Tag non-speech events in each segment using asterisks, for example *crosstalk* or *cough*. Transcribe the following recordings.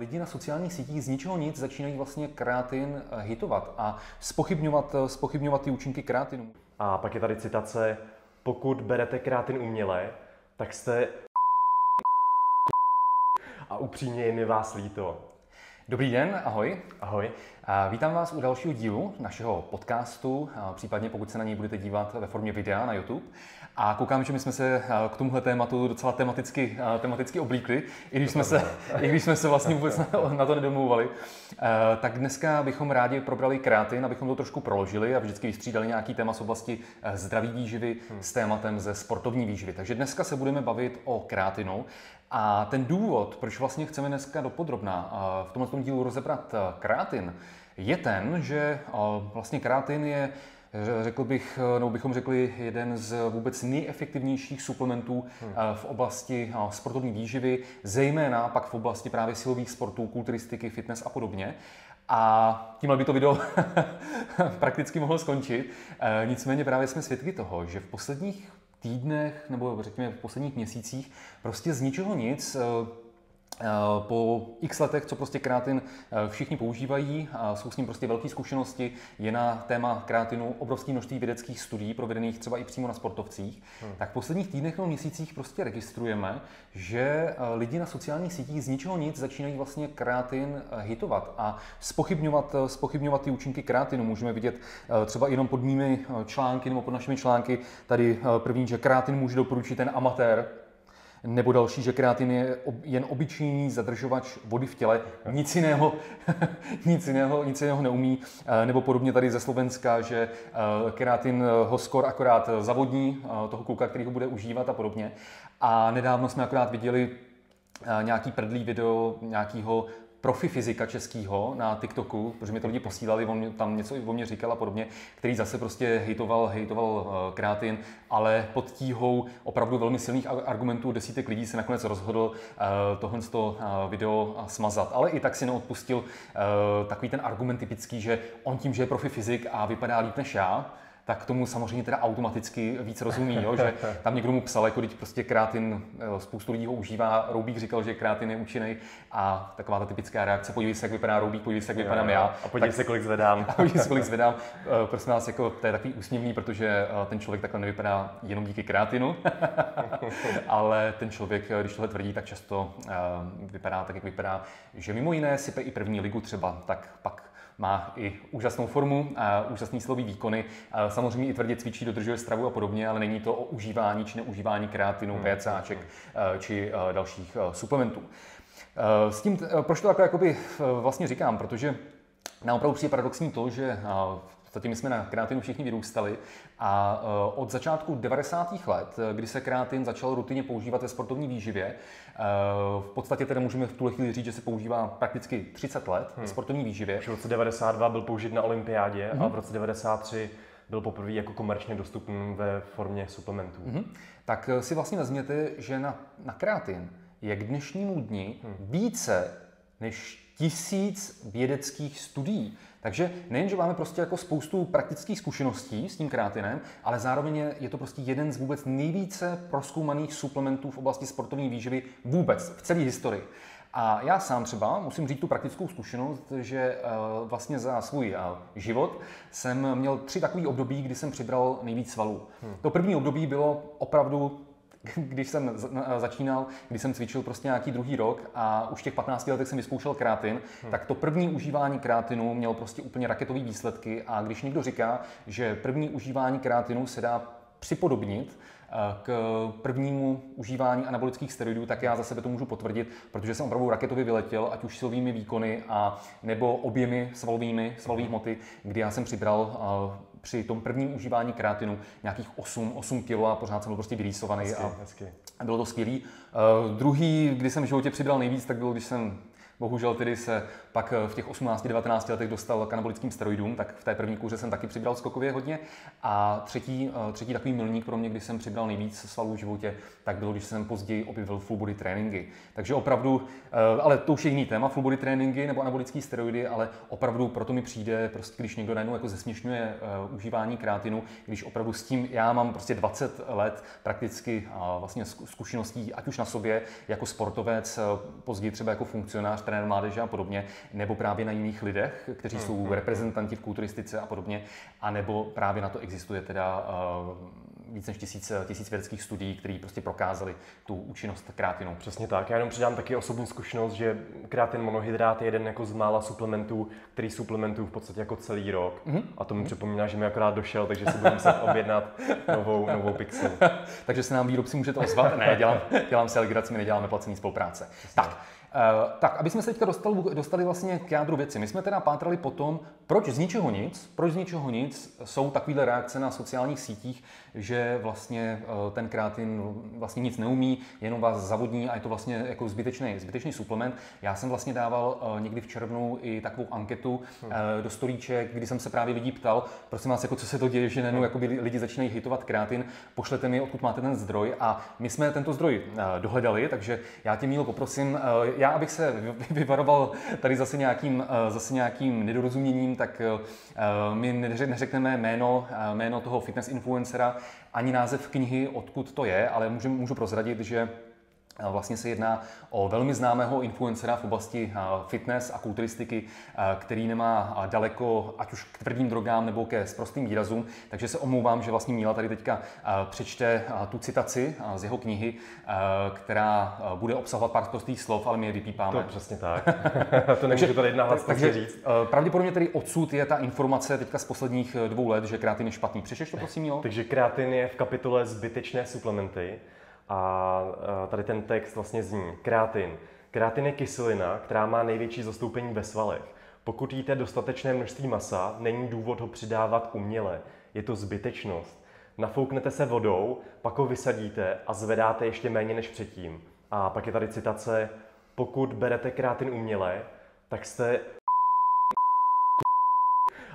lidi na sociálních sítích z ničeho nic začínají vlastně kreatin eh, hitovat a spochybňovat, eh, spochybňovat ty účinky kreatinu. A pak je tady citace, pokud berete kreatin uměle, tak jste a upřímně je mi vás líto. Dobrý den, ahoj. Ahoj. A vítám vás u dalšího dílu našeho podcastu, případně pokud se na něj budete dívat ve formě videa na YouTube. A koukám, že my jsme se k tomuhle tématu docela tematicky, tematicky oblíkli, i když, jsme se, i když jsme se vlastně vůbec na, na to nedomluvali. Tak dneska bychom rádi probrali kreatin, abychom to trošku proložili a vždycky vystřídali nějaký téma z oblasti zdraví výživy hmm. s tématem ze sportovní výživy. Takže dneska se budeme bavit o kreatinu a ten důvod, proč vlastně chceme dneska dopodrobná v tomto dílu rozebrat kreatin, je ten, že vlastně kreatin je řekl bych, nebo bychom řekli, jeden z vůbec nejefektivnějších suplementů hmm. v oblasti sportovní výživy, zejména pak v oblasti právě silových sportů, kulturistiky, fitness a podobně. A tímhle by to video *laughs* prakticky mohlo skončit. E, nicméně právě jsme svědky toho, že v posledních týdnech nebo řekněme v posledních měsících prostě z ničeho nic eh, eh, po x letech, co prostě kreatin eh, všichni používají, a jsou s ním prostě velké zkušenosti, je na téma kreatinu obrovské množství vědeckých studií provedených třeba i přímo na sportovcích, hmm. tak v posledních týdnech nebo měsících prostě registrujeme, že lidi na sociálních sítích z ničeho nic začínají vlastně kreatin hitovat a spochybňovat, spochybňovat ty účinky kreatinu. Můžeme vidět třeba jenom pod mými články nebo pod našimi články tady první že kreatin může doporučit ten amatér, nebo další, že kreatin je jen obyčejný zadržovač vody v těle, nic jiného, *laughs* nic jiného, nic jiného neumí, eh, nebo podobně tady ze Slovenska, že eh, kreatin ho skor akorát zavodní, eh, toho kluka, který ho bude užívat a podobně. A nedávno jsme akorát viděli nějaký prdlý video nějakého profi fyzika českýho na TikToku, protože mi to lidi posílali, on tam něco o mě říkal a podobně, který zase prostě hejtoval, hejtoval uh, kreatin, ale pod tíhou opravdu velmi silných argumentů desítek lidí se nakonec rozhodl uh, tohle uh, video smazat. Ale i tak si neodpustil takový ten argument typický, že on tím, že je profi fyzik a vypadá líp než já, tak tomu samozřejmě teda automaticky víc rozumí, jo? že *laughs* tam někdo mu psal, jako když prostě krátin, spoustu lidí ho užívá, Roubík říkal, že krátin je účinný a taková ta typická reakce, podívej se, jak vypadá Roubík, podívej se, jak vypadám jo, já. A podívej tak, se, kolik zvedám. *laughs* A podívej se, kolik *laughs* zvedám. Eh, prosím vás, jako, to je takový úsměvný, protože eh, ten člověk takhle nevypadá jenom díky krátinu, ale ten člověk, eh, když tohle tvrdí, tak často vypadá tak, jak vypadá, že mimo jiné sype i první ligu třeba, tak pak má i úžasnou formu, a úžasný slový výkony. A samozřejmě i tvrdě cvičí, dodržuje stravu a podobně, ale není to o užívání či neužívání kreatinu, hmm. PCáček eh, či dalších suplementů. S tím, proč to takhle jakoby vlastně říkám, protože nám opravdu přijde paradoxní to, že podstatě my jsme na kreatinu všichni vyrůstali a eh, od začátku 90. let, eh, kdy se kreatin začal rutině používat ve sportovní výživě, eh, v podstatě tedy můžeme v tuhle chvíli říct, že se používá prakticky 30 let hmm. ve sportovní výživě. V roce 92 byl použit na olympiádě hmm. a v roce 93 byl poprvé jako komerčně dostupný ve formě suplementů. hmm Tak si vlastně vezměte, že na, na kreatin je k dnešnímu dni hmm. více než tisíc vědeckých studií. Takže nejen, že máme prostě jako spoustu praktických zkušeností s tím kreatinem, ale zároveň je to prostě jeden z vůbec nejvíce proskoumaných suplementů v oblasti sportovní výživy vůbec v celé historii. A já sám třeba musím říct tu praktickou zkušenost, že uh, vlastně za svůj uh, život jsem měl tři takové období, kdy jsem přibral nejvíc svalů. Hmm. To první období bylo opravdu *laughs* když jsem začínal, když jsem cvičil prostě nějaký druhý rok a už v těch 15 letech jsem vyzkoušel krátin, hmm. tak to první užívání krátinu mělo prostě úplně raketové výsledky a když někdo říká, že první užívání krátinu se dá připodobnit k prvnímu užívání anabolických steroidů, tak já za sebe to můžu potvrdit, protože jsem opravdu raketově vyletěl, ať už silovými výkony a nebo objemy svalovými, svalových hmoty, kdy já jsem přibral při tom prvním užívání kreatinu nějakých 8, 8 kg a pořád jsem byl prostě vylísovaný hezky, a hezky. bylo to skvělý. Uh, druhý, kdy jsem v životě přibral nejvíc, tak bylo, když jsem bohužel tedy se pak eh, v těch 18-19 letech dostal k anabolickým steroidům, tak v té první kůře jsem taky přibral skokově hodně. A třetí, eh, třetí takový milník pro mě, když jsem přibral nejvíc svalů v životě, tak bylo, když jsem později objevil full body tréninky. Takže opravdu, eh, ale to už je jiný téma, full body tréninky nebo anabolické steroidy, ale opravdu proto mi přijde, prostě, když někdo najednou jako zesměšňuje užívání krátinu, když opravdu s tím já mám prostě 20 let prakticky vlastně zkušeností, ať už na sobě jako sportovec, později třeba jako funkcionář, trenér mládeže a podobně, nebo právě na jiných lidech, kteří mm, jsou mm, reprezentanti v kulturistice a podobně, a nebo právě na to existuje teda uh, víc než tisíc, tisíc vědeckých studií, které prostě prokázali tu účinnost kreatinu. Přesně tak. Já jenom přidám taky osobní zkušenost, že kreatin monohydrát je jeden jako z mála suplementů, který suplementují v podstatě jako celý rok. Mm-hmm. A to mi mm-hmm. připomíná, že mi akorát došel, takže si budu muset objednat novou, novou pixel. *laughs* takže se nám výrobci můžete ozvat. Ne, dělám, dělám si legraci, my neděláme placený spolupráce. Přesně. Tak, tak, aby jsme se teďka dostali, dostali vlastně k jádru věci. My jsme teda pátrali po tom, proč z ničeho nic, proč z ničeho nic jsou takovéhle reakce na sociálních sítích, že vlastně uh, ten kreatin vlastně nic neumí, jenom vás zavodní a je to vlastně jako zbytečný, zbytečný suplement. Já jsem vlastně dával uh, někdy v červnu i takovou anketu uh, do storíček, kdy jsem se právě lidí ptal, prosím vás, jako co se to děje, že nenu, jako lidi začínají hitovat kreatin, pošlete mi, odkud máte ten zdroj a my jsme tento zdroj dohledali, takže já tě Mílo poprosím, já, abych se vyvaroval tady zase nějakým, eh, zase nějakým nedorozuměním, tak eh, my neřekneme jméno, eh, jméno toho fitness influencera, ani název knihy, odkud to je, ale můžu, můžu prozradit, že Vlastně se jedná o velmi známého influencera v oblasti fitness a kulturistiky, který nemá daleko ať už k tvrdým drogám nebo ke sprostým výrazům, takže se omlouvám, že vlastně Míla tady teďka přečte tu citaci z jeho knihy, která bude obsahovat pár prostých slov, ale my je vypípáme. To přesně tak. *laughs* to nemůžu tady jedna hlas takže, říct. Pravděpodobně tedy odsud je ta informace teďka z posledních dvou let, že kreatin je špatný. Přečteš to prosím, Mílo? Takže kreatin je v kapitole zbytečné suplementy. A tady ten text vlastně zní kreatin. Kreatin je kyselina, která má největší zastoupení ve svalech. Pokud jíte dostatečné množství masa, není důvod ho přidávat uměle. Je to zbytečnost. Nafouknete se vodou, pak ho vysadíte a zvedáte ještě méně než předtím. A pak je tady citace, pokud berete kreatin uměle, tak jste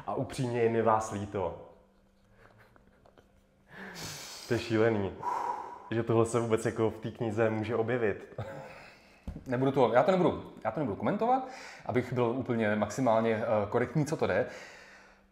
a upřímně je mi vás líto. To je šílený že tohle se vůbec jako v té knize může objevit. Nebudu to, já to nebudu, já to nebudu komentovat, abych byl úplně maximálně eh, korektní, co to jde.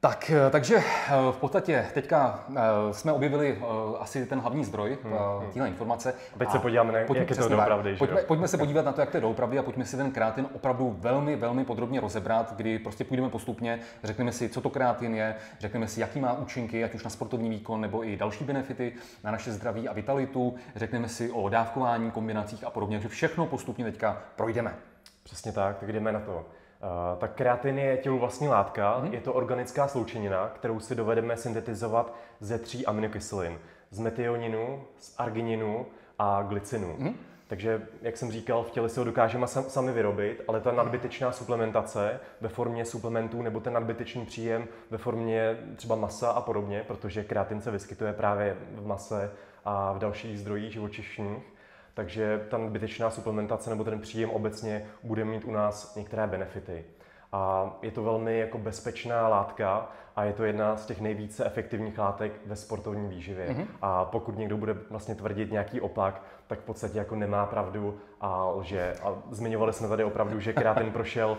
Tak, eh, takže eh, v podstatě teďka eh, jsme objevili asi ten hlavní zdroj hmm, hmm. téhle informace. A teď se podíváme, na, pojďme, jak je to doopravdy. Pojďme, pojďme se podívat na to, jak to je doopravdy a pojďme si ten kreatin opravdu velmi, velmi podrobně rozebrat, kdy prostě půjdeme postupně, řekneme si, co to kreatin je, řekneme si, jaký má účinky, ať už na sportovní výkon nebo i další benefity na naše zdraví a vitalitu, řekneme si o dávkování, kombinacích a podobně, že všechno postupně teďka projdeme. Přesně tak, tak jdeme na to. Uh, tak kreatin je tělu vlastní látka, mm-hmm. je to organická sloučenina, kterou si dovedeme syntetizovat ze tří aminokyselin. Z metioninu, z argininu a glycinu. Mm-hmm. Takže, jak jsem říkal, v těle si ho dokážeme sami vyrobit, ale ta nadbytečná suplementace ve formě suplementů nebo ten nadbytečný příjem ve formě třeba masa a podobně, protože kreatin se vyskytuje právě v mase a v dalších zdrojích živočišních, takže ta nadbytečná suplementace nebo ten příjem obecně bude mít u nás některé benefity. A je to velmi jako bezpečná látka a je to jedna z těch nejvíce efektivních látek ve sportovní výživě. Mm-hmm. A pokud někdo bude vlastně tvrdit nějaký opak, tak v podstatě jako nemá pravdu a lže. A zmiňovali jsme tady opravdu, že kreatin *laughs* prošel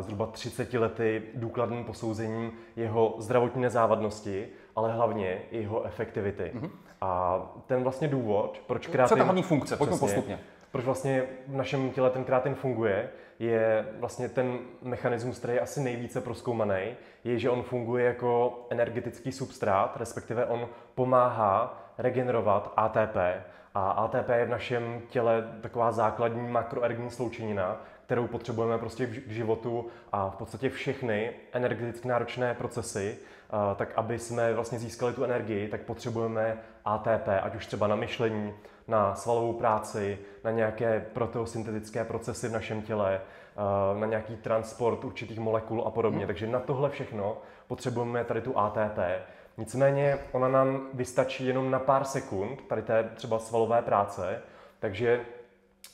zhruba 30 lety důkladným posouzením jeho zdravotní nezávadnosti, ale hlavně jeho efektivity. Mm-hmm. A ten vlastně důvod, proč kreatin... Co je ta hlavní funkce? Pojďme postupně. Proč vlastně v našem těle ten kreatin funguje, je vlastně ten mechanismus, který je asi nejvíce proskoumaný, je, že on funguje jako energetický substrát, respektive on pomáhá regenerovat ATP. A ATP je v našem těle taková základní makroergní sloučenina, kterou potřebujeme prostě k životu a v podstatě všechny energeticky náročné procesy, tak aby jsme vlastně získali tu energii, tak potřebujeme ATP, ať už třeba na myšlení, na svalovou práci, na nějaké proteosyntetické procesy v našem těle, na nějaký transport určitých molekul a podobně. Hmm. Takže na tohle všechno potřebujeme tady tu ATP. Nicméně ona nám vystačí jenom na pár sekund, tady té třeba svalové práce, takže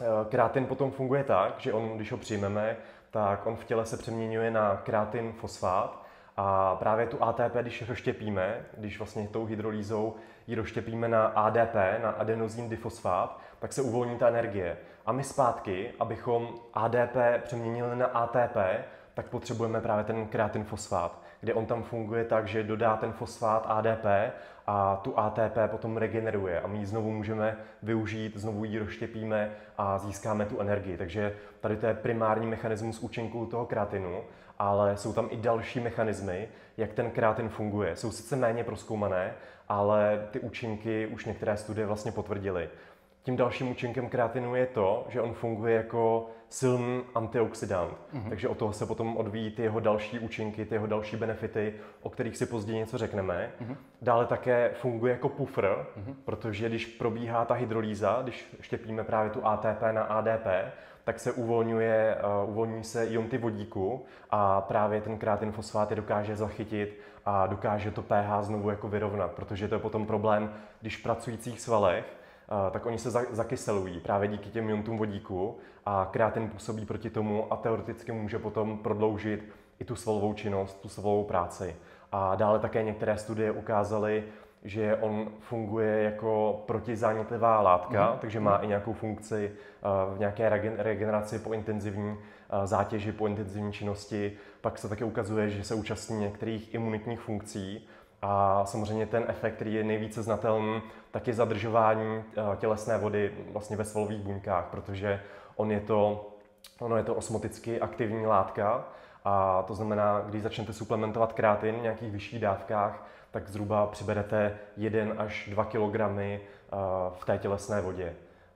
Eh, kreatin potom funguje tak, že on, když ho přijmeme, tak on v těle se přeměňuje na kreatin fosfát a právě tu ATP, když rozštěpíme, když vlastně tou hydrolýzou ji rozštěpíme na ADP, na adenozín difosfát, tak se uvolní ta energie. A my zpátky, abychom ADP přeměnili na ATP, tak potřebujeme právě ten kreatin fosfát, kde on tam funguje tak, že dodá ten fosfát ADP a tu ATP potom regeneruje a my ji znovu můžeme využít, znovu ji rozštěpíme a získáme tu energii. Takže tady to je primární mechanismus účinku toho kreatinu, ale jsou tam i další mechanismy, jak ten kreatin funguje. Jsou sice méně proskoumané, ale ty účinky už některé studie vlastně potvrdily. Tím dalším účinkem kreatinu je to, že on funguje jako silný antioxidant. Mm-hmm. Takže o toho se potom odvíjí ty jeho další účinky, ty jeho další benefity, o kterých si později něco řekneme. Mm-hmm. Dále také funguje jako pufr, mm-hmm. protože když probíhá ta hydrolýza, když štěpíme právě tu ATP na ADP, tak se uvolňuje, uh, uvolňují se ionty vodíku a právě ten kreatin fosfát je dokáže zachytit a dokáže to pH znovu jako vyrovnat, protože to je potom problém, když v pracujících svalech tak oni se zakyselují právě díky těm iontům vodíku a kreatin působí proti tomu a teoreticky může potom prodloužit i tu svalovou činnost, tu svalovou práci. A dále také některé studie ukázaly, že on funguje jako protizánětlivá látka, mm. takže má i nějakou funkci v nějaké regeneraci po intenzivní zátěži, po intenzivní činnosti. Pak se také ukazuje, že se účastní některých imunitních funkcí a samozřejmě ten efekt, který je nejvíce znatelný, tak je zadržování eh, tělesné vody vlastně ve svalových buňkách, protože on je to, ono je to osmoticky aktivní látka a to znamená, když začnete suplementovat kreatin v nějakých vyšších dávkách, tak zhruba přiberete 1 až 2 kg eh, v té tělesné vodě.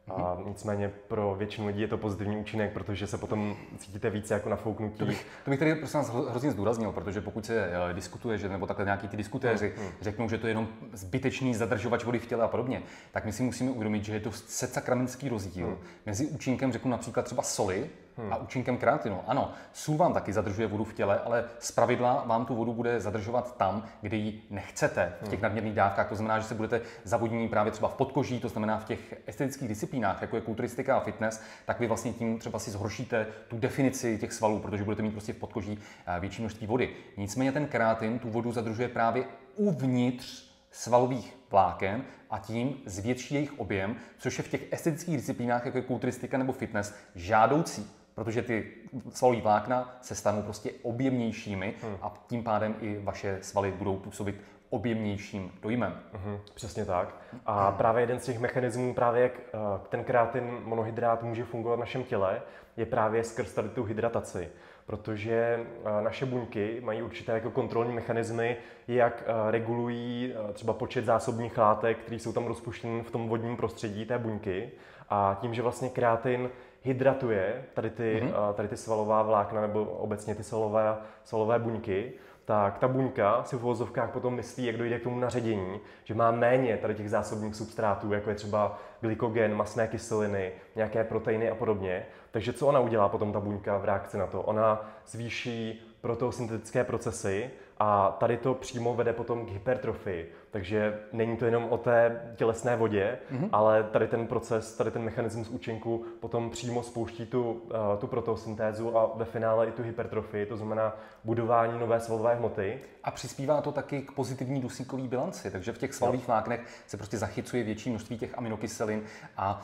A nicméně pro většinu lidí je to pozitivní účinek, protože se potom cítíte více jako nafouknutí. To bych, to bych tady prostě nás hrozně zdůraznil, protože pokud se uh, diskutuje, že, nebo takhle nějaký ty diskutéři hmm, hmm. řeknou, že to je jenom zbytečný zadržovač vody v těle a podobně, tak my si musíme uvědomit, že je to sakramenský rozdíl hmm. mezi účinkem, řeknu například třeba soli, hmm. a účinkem kreatinu. Ano, sůl vám taky zadržuje vodu v těle, ale z pravidla vám tu vodu bude zadržovat tam, kde ji nechcete, v těch hmm. nadměrných dávkách. To znamená, že se budete zavodnění právě třeba v podkoží, to znamená v těch estetických disciplínách, jako je kulturistika a fitness, tak vy vlastně tím třeba si zhoršíte tu definici těch svalů, protože budete mít prostě v podkoží eh, větší množství vody. Nicméně ten kreatin tu vodu zadržuje právě uvnitř svalových vláken a tím zvětší jejich objem, což je v těch estetických disciplínách, jako je kulturistika nebo fitness, žádoucí protože ty svalové vlákna se stanou prostě objemnějšími hmm. a tím pádem i vaše svaly budou působit objemnějším dojmem. Hmm, přesně tak. A hmm. právě jeden z těch mechanismů, právě jak eh, ten kreatin monohydrát může fungovat v našem těle, je právě skrz tady tu hydrataci. Protože eh, naše buňky mají určité jako kontrolní mechanismy, jak eh, regulují třeba počet zásobních látek, které jsou tam rozpuštěny v tom vodním prostředí té buňky. A tím, že vlastně kreatin hydratuje tady ty, mm-hmm. tady ty svalová vlákna nebo obecně ty svalové, svalové buňky, tak ta buňka si v uvozovkách potom myslí, jak dojde k tomu naředění, že má méně tady těch zásobních substrátů, jako je třeba glykogen, masné kyseliny, nějaké proteiny a podobně. Takže co ona udělá potom ta buňka v reakci na to? Ona zvýší protosyntetické procesy a tady to přímo vede potom k hypertrofii. Takže není to jenom o té tělesné vodě, mm-hmm. ale tady ten proces, tady ten mechanismus účinku potom přímo spouští tu, uh, tu protosyntézu a ve finále i tu hypertrofii, to znamená budování nové svalové hmoty. A přispívá to taky k pozitivní dusíkové bilanci, takže v těch svalových no. vláknech se prostě zachycuje větší množství těch aminokyselin a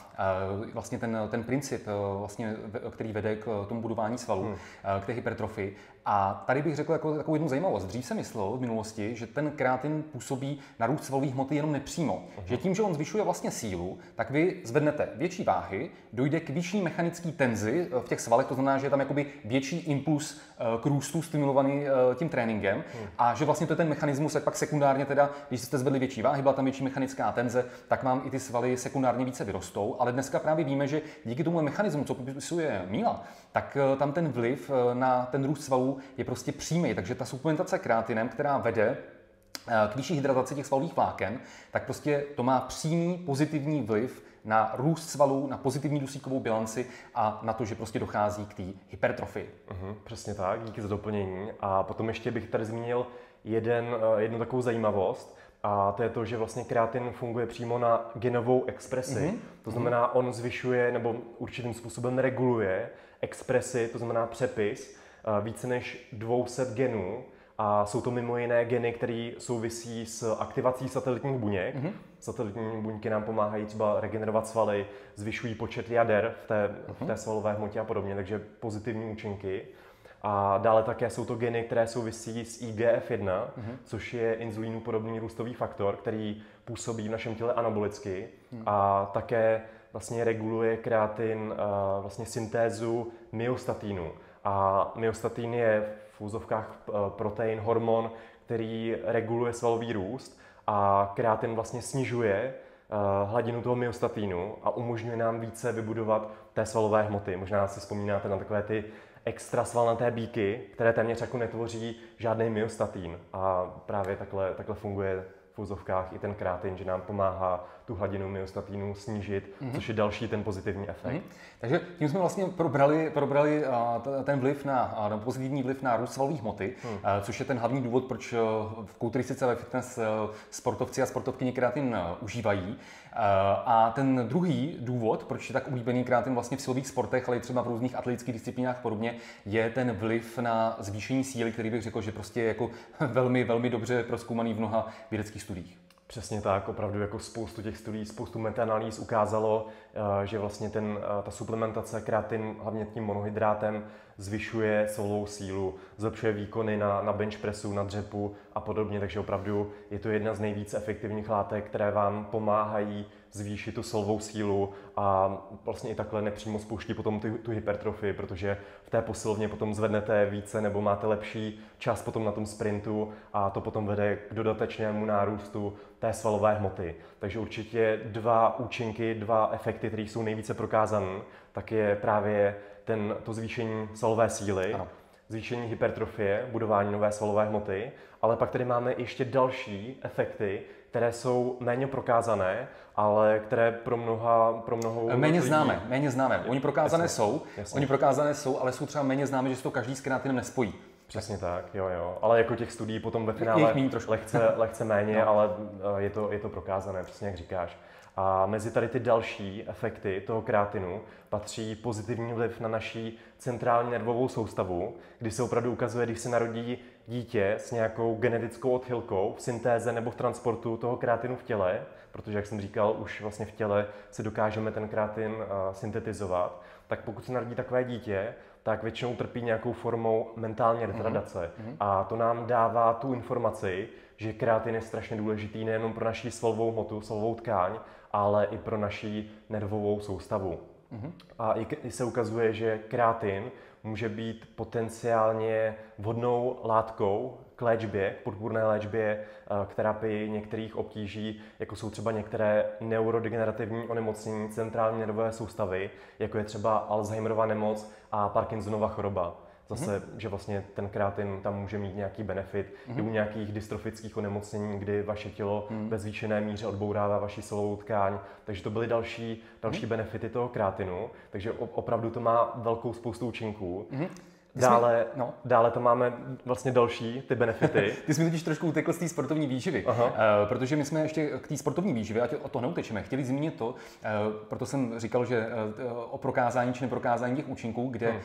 uh, vlastně ten, ten princip, uh, vlastně, který vede k tomu budování svalů, hmm. k té hypertrofii. A tady bych řekl jako takovou jednu zajímavost. Dřív se myslel v minulosti, že ten kreatin působí na růst svalových hmoty jenom nepřímo. Uh-huh. Že tím, že on zvyšuje vlastně sílu, tak vy zvednete větší váhy, dojde k vyšší mechanické tenzi eh, v těch svalech, to znamená, že je tam jakoby větší impuls eh, k růstu stimulovaný eh, tím tréninkem uh-huh. a že vlastně to je ten mechanismus, jak pak sekundárně teda, když jste zvedli větší váhy, byla tam větší mechanická tenze, tak vám i ty svaly sekundárně více vyrostou, ale dneska právě víme, že díky tomu mechanismu, co popisuje Míla, tak tam ten vliv na ten růst svalů je prostě přímý. Takže ta suplementace kreatinem, která vede k vyšší hydrataci těch svalových vláken, tak prostě to má přímý pozitivní vliv na růst svalů, na pozitivní dusíkovou bilanci a na to, že prostě dochází k té hypertrofii. Uh-huh, přesně tak, díky za doplnění. A potom ještě bych tady zmínil jeden, eh, jednu takovou zajímavost, a to je to, že vlastně kreatin funguje přímo na genovou expresi. Mm-hmm. To znamená, on zvyšuje nebo určitým způsobem reguluje expresi, to znamená přepis, eh, více než 200 genů a jsou to mimo jiné geny, které souvisí s aktivací satelitních buněk. Mm-hmm. Satelitní buňky nám pomáhají třeba regenerovat svaly, zvyšují počet jader v té, mm-hmm. v té svalové hmotě a podobně, takže pozitivní účinky. A dále také jsou to geny, které souvisí s IGF-1, mm-hmm. což je inzulínu podobný růstový faktor, který působí v našem těle anabolicky mm. a také vlastně reguluje kreatin vlastně syntézu myostatínu. A myostatín je v úzovkách protein, hormon, který reguluje svalový růst a kreatin vlastně snižuje hladinu toho myostatínu a umožňuje nám více vybudovat té svalové hmoty. Možná si vzpomínáte na takové ty extra svalnaté bíky, které téměř jako netvoří žádný myostatín. A právě takhle, takhle funguje v úzovkách i ten krátin, že nám pomáhá tu hladinu myostatínu snížit, mm-hmm. což je další ten pozitivní efekt. Mm-hmm. Takže tím jsme vlastně probrali, probrali ten vliv na, uh, pozitivní vliv na růst svalových hmoty, mm. což je ten hlavní důvod, proč uh, v kulturistice ve fitness uh, sportovci a sportovkyně kreatin uh, užívají. A ten druhý důvod, proč je tak oblíbený kreatin vlastně v silových sportech, ale i třeba v různých atletických disciplínách podobně, je ten vliv na zvýšení síly, který bych řekl, že prostě je jako *laughs* velmi, velmi dobře proskoumaný v mnoha vědeckých studiích. Přesně tak, opravdu jako spoustu těch studií, spoustu metaanalýz ukázalo, eh, že vlastně ten, eh, ta suplementace kreatin, hlavně tím monohydrátem, zvyšuje solovou sílu, zlepšuje výkony na, na bench pressu, na dřepu a podobně, takže opravdu je to jedna z nejvíc efektivních látek, které vám pomáhají zvýšit tu solovou sílu a vlastně i takhle nepřímo spouští potom tu, tu hypertrofii, protože v té posilovně potom zvednete více nebo máte lepší čas potom na tom sprintu a to potom vede k dodatečnému nárůstu té svalové hmoty. Takže určitě dva účinky, dva efekty, které jsou nejvíce prokázané, tak je právě ten, to zvýšení svalové síly, ano. zvýšení hypertrofie, budování nové svalové hmoty, ale pak tady máme ještě další efekty, které jsou méně prokázané, ale které pro mnoha, pro mnoho Méně lidí... známe, méně známe. Oni prokázané jasně, jsou, jasně. oni prokázané jsou, ale jsou třeba méně známe, že se to každý s kreatinem nespojí. Přesně tak, jo, jo. Ale jako těch studií potom ve finále lehce, lehce méně, no. ale eh, je to, je to prokázané, přesně jak říkáš. A mezi tady ty další efekty toho kreatinu patří pozitivní vliv na naší centrální nervovou soustavu, kdy se opravdu ukazuje, když se narodí dítě s nějakou genetickou odchylkou v syntéze nebo v transportu toho kreatinu v těle, protože, jak jsem říkal, už vlastně v těle se dokážeme ten kreatin uh, syntetizovat, tak pokud se narodí takové dítě, tak většinou trpí nějakou formou mentální retardace. Mm-hmm. A to nám dává tu informaci, že kreatin je strašně důležitý nejenom pro naši svalovou hmotu, svalovou tkáň, ale i pro naši nervovou soustavu. Mm-hmm. A i se ukazuje, že kreatin může být potenciálně vhodnou látkou k léčbě, k podpůrné léčbě, k terapii některých obtíží, jako jsou třeba některé neurodegenerativní onemocnění centrální nervové soustavy, jako je třeba Alzheimerova nemoc a Parkinsonova choroba. Zase, mm-hmm. že vlastně ten kreatin tam může mít nějaký benefit mm-hmm. i u nějakých dystrofických onemocnění, kdy vaše tělo mm-hmm. ve zvýšené míře odbourává vaši solovou tkáň. Takže to byly další, další mm-hmm. benefity toho kreatinu. Takže opravdu to má velkou spoustu účinků. Mm-hmm. Dále, no. dále to máme vlastně další, ty benefity. *laughs* ty jsi mi totiž trošku utekl z té sportovní výživy, Aha. Uh, protože my jsme ještě k té sportovní výživě, ať o to neutečeme, chtěli zmínit to, uh, proto jsem říkal, že uh, o prokázání či neprokázání těch účinků, kde hmm.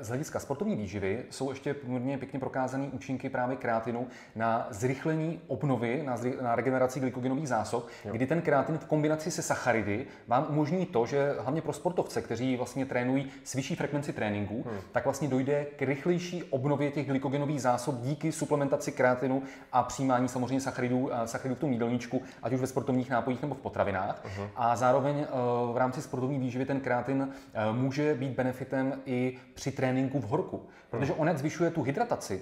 z hlediska sportovní výživy jsou ještě poměrně pěkně prokázané účinky právě kreatinu na zrychlení obnovy, na, zry, na regeneraci glykogenových zásob, jo. kdy ten kreatin v kombinaci se sacharidy vám umožní to, že hlavně pro sportovce, kteří vlastně trénují s vyšší frekvenci tréninku, hmm. tak vlastně dojde dojde k rychlejší obnově těch glykogenových zásob díky suplementaci kreatinu a přijímání samozřejmě sacharidů, eh, sacharidů v tom jídelníčku, ať už ve sportovních nápojích nebo v potravinách. Uh-huh. A zároveň eh, v rámci sportovní výživy ten kreatin eh, může být benefitem i při tréninku v horku, protože on zvyšuje tu hydrataci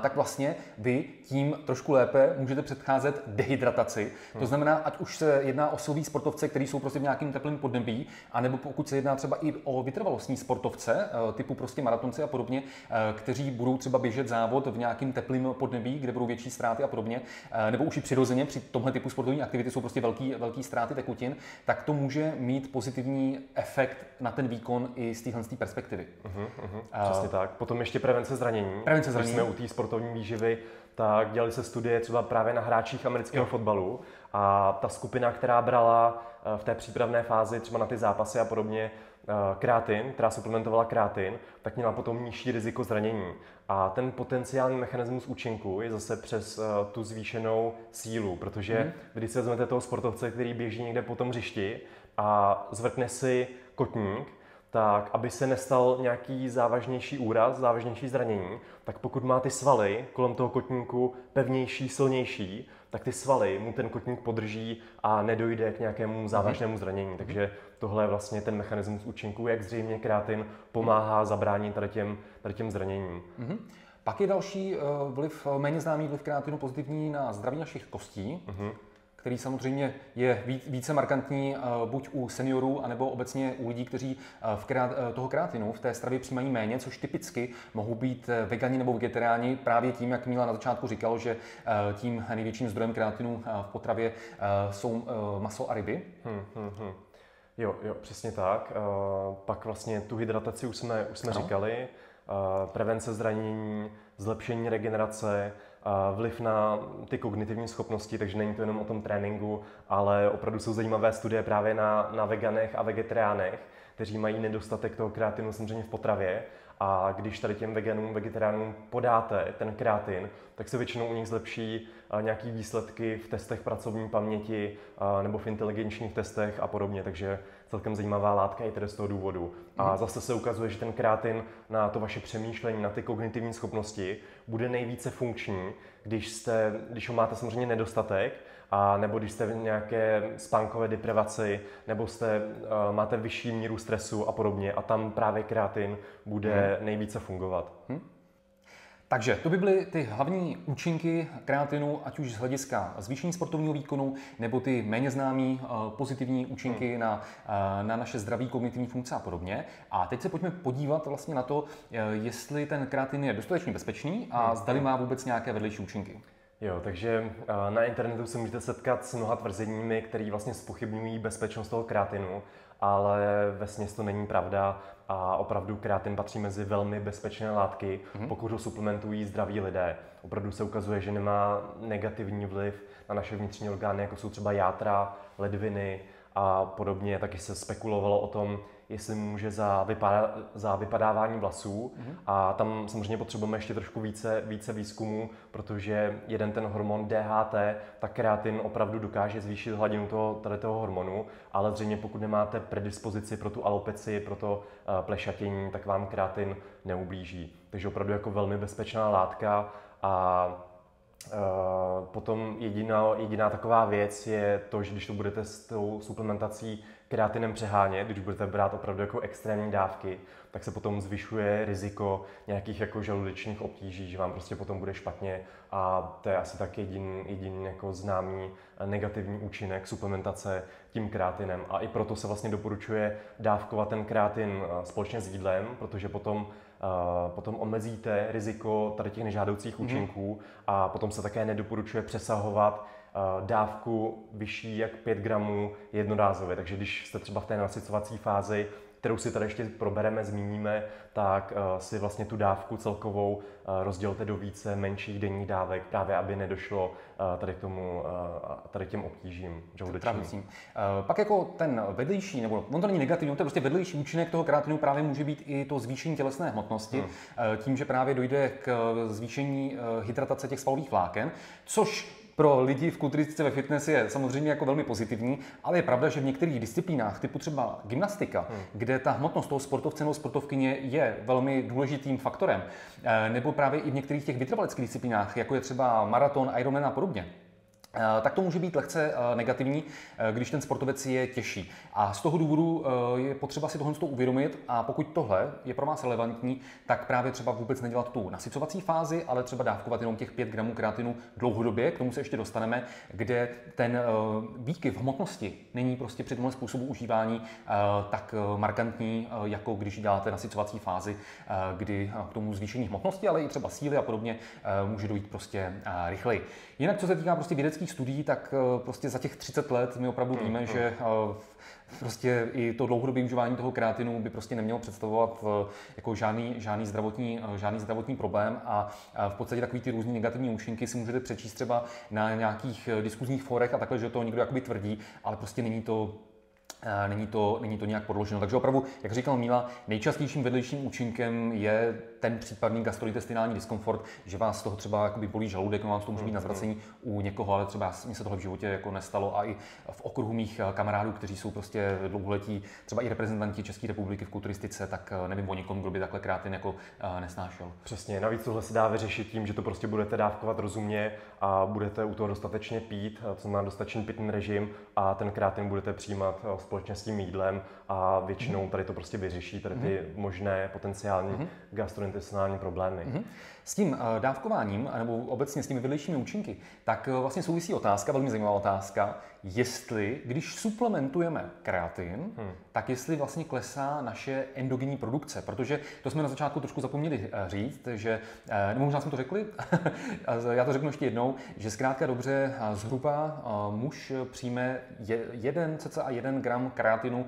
tak vlastně vy tím trošku lépe můžete předcházet dehydrataci. To hmm. znamená, ať už se jedná o silový sportovce, kteří jsou prostě v nějakým teplém podnebí, anebo pokud se jedná třeba i o vytrvalostní sportovce, eh, typu prostě maratonci a podobně, eh, kteří budou třeba běžet závod v nějakým teplém podnebí, kde budou větší ztráty a podobně, eh, nebo už i přirozeně při tomhle typu sportovní aktivity jsou prostě velký, velký ztráty tekutin, tak to může mít pozitivní efekt na ten výkon i z téhle perspektivy. Uh-huh, uh-huh, přesně tak. Potom ještě prevence zranění. Prevence zranění. Té sportovní výživy, tak dělali se studie třeba právě na hráčích amerického jo. fotbalu a ta skupina, která brala eh, v té přípravné fázi třeba na ty zápasy a podobně eh, krátin, která suplementovala krátin, tak měla potom nižší riziko zranění. A ten potenciální mechanismus účinku je zase přes uh, tu zvýšenou sílu, protože mm. když se vezmete toho sportovce, který běží někde po tom hřišti a zvrtne si kotník, tak aby se nestal nějaký závažnější úraz, závažnější zranění, tak pokud má ty svaly kolem toho kotníku pevnější, silnější, tak ty svaly mu ten kotník podrží a nedojde k nějakému závažnému zranění. Takže tohle je vlastně ten mechanismus účinku, jak zřejmě kreatin pomáhá zabránit tady těm, tady těm zraněním. Mm-hmm. Pak je další eh, vliv, méně známý vliv kreatinu pozitivní na zdraví našich kostí. Mm-hmm který samozřejmě je více markantní eh, buď u seniorů, anebo obecně u lidí, kteří eh, v krát, eh, toho kreatinu v té stravě přijímají méně, což typicky mohou být vegani nebo vegetariáni právě tím, jak Míla na začátku říkal, že tím největším zdrojem kreatinu v potravě jsou maso a ryby. Hmm, hmm, hmm. Jo, jo, přesně tak. Pak vlastně tu hydrataci už jsme, už jsme říkali. Prevence zranění, zlepšení regenerace, vliv na ty kognitivní schopnosti, takže není to jenom o tom tréninku, ale opravdu jsou zajímavé studie právě na, na veganech a vegetariánech, kteří mají nedostatek toho kreatinu samozřejmě v potravě a když tady těm veganům, vegetariánům podáte ten kreatin, tak se většinou u nich zlepší nějaký výsledky v testech pracovní paměti nebo v inteligenčních testech a podobně. Takže celkem zajímavá látka i tedy z toho důvodu. A mhm. zase se ukazuje, že ten kreatin na to vaše přemýšlení, na ty kognitivní schopnosti bude nejvíce funkční, když, jste, když ho máte samozřejmě nedostatek, a nebo když jste v nějaké spánkové deprivaci, nebo jste, uh, máte vyšší míru stresu a podobně a tam právě kreatin bude hmm. nejvíce fungovat. Hmm. Takže to by byly ty hlavní účinky kreatinu, ať už z hlediska zvýšení sportovního výkonu, nebo ty méně známé uh, pozitivní účinky hmm. na, uh, na naše zdraví, kognitivní funkce a podobně. A teď se pojďme podívat vlastně na to, uh, jestli ten kreatin je dostatečně bezpečný a hmm. zdali má vůbec nějaké vedlejší účinky. Jo, takže na internetu se můžete setkat s mnoha tvrzeními, které vlastně spochybňují bezpečnost toho kreatinu, ale ve to není pravda a opravdu kreatin patří mezi velmi bezpečné látky, mm-hmm. pokud ho suplementují zdraví lidé. Opravdu se ukazuje, že nemá negativní vliv na naše vnitřní orgány, jako jsou třeba játra, ledviny a podobně. Taky se spekulovalo o tom, jestli může za, vypadá, za vypadávání vlasů. Mm-hmm. A tam samozřejmě potřebujeme ještě trošku více, více výzkumu, protože jeden ten hormon DHT, tak kreatin opravdu dokáže zvýšit hladinu toho, tady toho hormonu, ale zřejmě pokud nemáte predispozici pro tu alopeci, pro to uh, plešatění, tak vám kreatin neublíží. Takže opravdu jako velmi bezpečná látka a Uh, potom jediná, jediná taková věc je to, že když to budete s tou suplementací kreatinem přehánět, když budete brát opravdu jako extrémní dávky, tak se potom zvyšuje riziko nějakých jako žaludečních obtíží, že vám prostě potom bude špatně a to je asi tak jediný, jediný jako známý negativní účinek suplementace tím kreatinem. A i proto se vlastně doporučuje dávkovat ten kreatin eh, společně s jídlem, protože potom Uh, potom omezíte riziko tady těch nežádoucích mm-hmm. účinků a potom se také nedoporučuje přesahovat dávku vyšší jak 5 gramů jednorázově. Takže když jste třeba v té nasycovací fázi, kterou si tady ještě probereme, zmíníme, tak uh, si vlastně tu dávku celkovou uh, rozdělte do více menších denních dávek, právě aby nedošlo tady k tomu, tady těm obtížím žaludečním. Pak jako ten vedlejší, nebo on to není negativní, to je prostě vedlejší účinek toho kreatinu právě může být i to zvýšení tělesné hmotnosti, hmm. tím, že právě dojde k zvýšení hydratace těch svalových vláken, což pro lidi v kulturistice ve fitness je samozřejmě jako velmi pozitivní, ale je pravda, že v některých disciplínách, typu třeba gymnastika, hmm. kde ta hmotnost toho sportovce nebo sportovkyně je velmi důležitým faktorem, eh, nebo právě i v některých těch vytrvaleckých disciplínách, jako je třeba maraton, Ironman a podobně, tak to může být lehce eh, negativní, eh, když ten sportovec je těžší. A z toho důvodu je potřeba si tohle uvědomit a pokud tohle je pro vás relevantní, tak právě třeba vůbec nedělat tu nasycovací fázi, ale třeba dávkovat jenom těch 5 gramů kreatinu dlouhodobě, k tomu se ještě dostaneme, kde ten výkyv hmotnosti není prostě při tomhle způsobu užívání tak markantní, jako když děláte nasycovací fázi, kdy k tomu zvýšení hmotnosti, ale i třeba síly a podobně může dojít prostě rychleji. Jinak, co se týká prostě vědeckých studií, tak eh, prostě za těch 30 let my opravdu hmm, víme, hmm. že eh, prostě i to dlouhodobé užívání toho kreatinu by prostě nemělo představovat eh, jako žádný, žádný, zdravotní, žádný zdravotní problém a v podstatě takový ty různé negativní účinky si můžete přečíst třeba na nějakých diskuzních forech a takhle, že to někdo jakoby tvrdí, ale prostě není to Není to, není to nějak podloženo. Takže opravdu, jak říkal Míla, nejčastějším vedlejším účinkem je ten případný gastrointestinální diskomfort, že vás z toho třeba jakoby bolí žaludek, no vám z toho může být na Mhm. zvracení u někoho, ale třeba mně se tohle v životě jako nestalo a i v okruhu mých eh, kamarádů, kteří jsou prostě dlouholetí, třeba i reprezentanti České republiky v kulturistice, tak eh, nevím o nikom, kdo by takhle krátin jako eh, nesnášel. Přesně, navíc tohle se dá vyřešit tím, že to prostě budete dávkovat rozumně a budete u toho dostatečně pít, eh, co má dostatečný pitný režim a ten krátin budete přijímat eh, společně s tím jídlem a většinou tady to prostě vyřeší tady ty možné potenciální gastrointestinální problémy. S tím eh, dávkováním, nebo obecně s těmi vedlejšími účinky, tak eh, vlastně souvisí otázka, velmi zajímavá otázka, jestli, když suplementujeme kreatin, hmm. tak jestli vlastně klesá naše endogenní produkce, protože to jsme na začátku trošku zapomněli eh, říct, že, nebo možná jsme to řekli, *laughs* já to řeknu ještě jednou, že zkrátka dobře zhruba muž přijme je- jeden, cca jeden gram kreatinu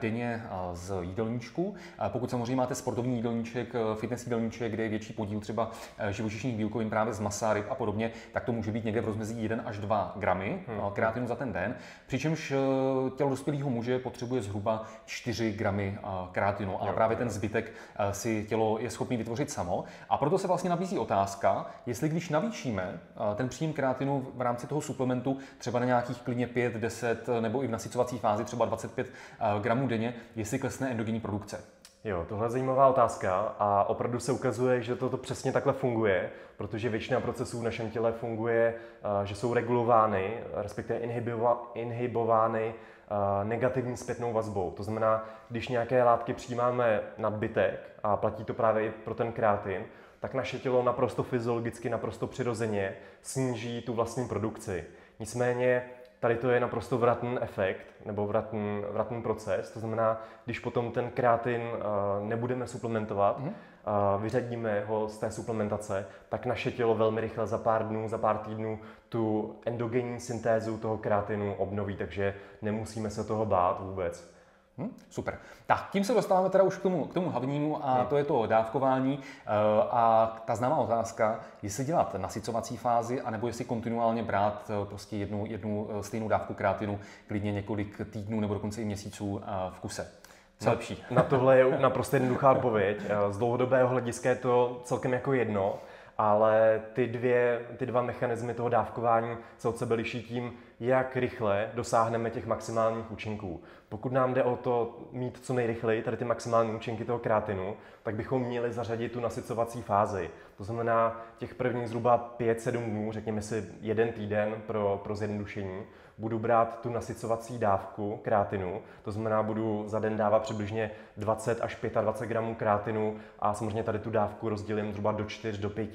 denně z jídelníčku. Pokud samozřejmě máte sportovní jídelníček, eh, fitness jídelníček, kde je větší podíl třeba eh, živočišných bílkovin právě z masa, ryb a podobně, tak to může být někde v rozmezí 1 až 2 gramy eh, kreatinu za ten den. Přičemž eh, tělo dospělého muže potřebuje zhruba 4 gramy kreatinu, ale právě ten zbytek si tělo je schopný vytvořit samo. A proto se vlastně nabízí otázka, jestli když navýšíme ten příjem kreatinu v rámci toho suplementu třeba na nějakých klidně 5, 10 nebo i v nasycovací fázi třeba 25 eh, gramů denně, jestli klesne endogenní produkce. Jo, tohle je zajímavá otázka a opravdu se ukazuje, že toto přesně takhle funguje, protože většina procesů v našem těle funguje, eh, že jsou regulovány, respektive inhibovány eh, negativní zpětnou vazbou. To znamená, když nějaké látky přijímáme nadbytek, a platí to právě i pro ten kreatin, tak naše tělo naprosto fyziologicky, naprosto přirozeně sníží tu vlastní produkci. Nicméně tady to je naprosto vratný efekt nebo vratný, vratný proces. To znamená, když potom ten kreatin uh, nebudeme suplementovat, mm. uh, vyřadíme ho z té suplementace, tak naše tělo velmi rychle za pár dnů, za pár týdnů tu endogenní syntézu toho kreatinu obnoví, takže nemusíme se toho bát vůbec. Hm, super. Tak, tím se dostáváme teda už k tomu, k tomu hlavnímu a to je to dávkování eh, a ta známá otázka, jestli dělat nasycovací fázi, anebo jestli kontinuálně brát eh, prostě jednu, jednu eh, stejnou dávku kreatinu, klidně několik týdnů nebo dokonce i měsíců v kuse. Co lepší? Na tohle je *laughs* naprosto jednoduchá odpověď. Z dlouhodobého hlediska je to celkem jako jedno, ale ty, dvě, ty dva mechanismy toho dávkování se od sebe liší tím, jak rychle dosáhneme těch maximálních účinků. Pokud nám jde o to mít co nejrychleji tady ty maximální účinky toho kreatinu, tak bychom měli zařadit tu nasycovací fázi. To znamená těch prvních zhruba 5-7 dnů, řekněme si jeden týden pro, pro zjednodušení, budu brát tu nasycovací dávku kreatinu, to znamená, budu za den dávat přibližně 20 až 25 gramů kreatinu a samozřejmě tady tu dávku rozdělím zhruba do 4 do 5